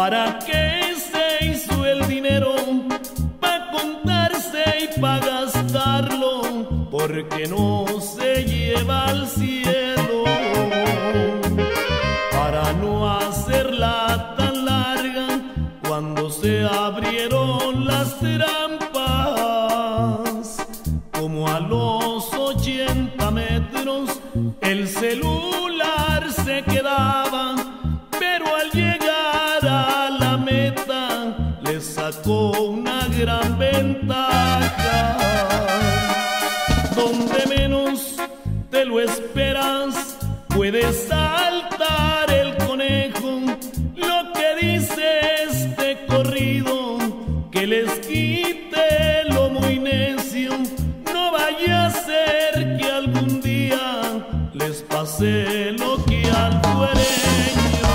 ¿Para qué se hizo el dinero? Para contarse y para gastarlo, porque no se lleva al cielo. Para no hacerla tan larga, cuando se abrieron las trampas, se quedaba, de lo que algo eres.